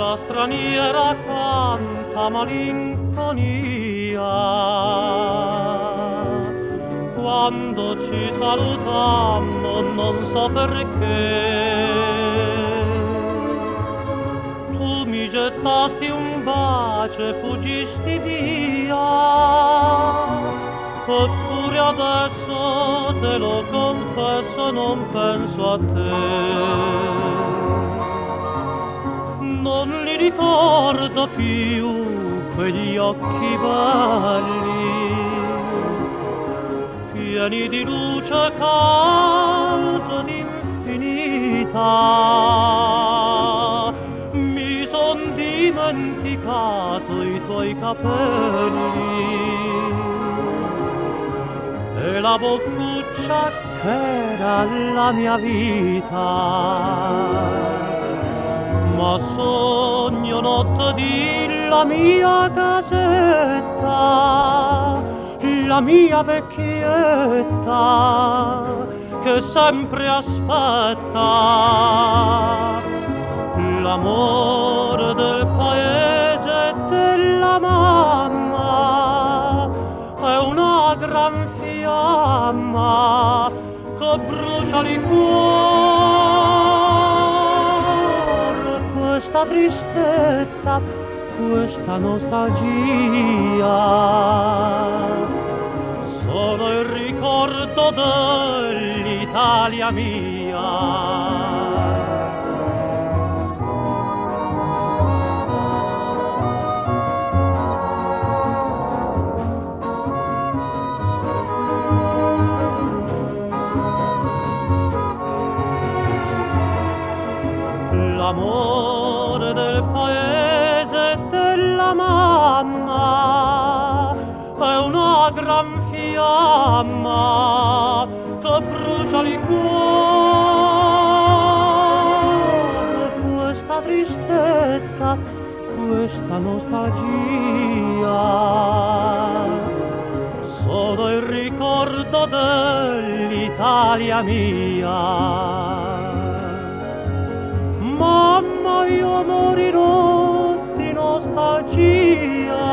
la straniera canta malinconia. Quando ci salutammo non so perché tu mi gettasti un bacio e fuggisti via. Oppure adesso te lo confesso non penso a te. Non li ricordo più quegli occhi belli Pieni di luce calda d'infinità Mi son dimenticato i tuoi capelli e la boccuccia che era la mia vita. Ma sogno notte di la mia casetta, la mia vecchietta che sempre aspetta. L'amore del paese e della mamma è una gran fiamma che brucia il cuore questa tristezza questa nostalgia. Sono il ricordo dell'Italia mia l'amore del paese e della mamma. È una gran fiamma che brucia il cuore. Questa tristezza questa nostalgia sono il ricordo dell'Italia mia io morirò di nostalgia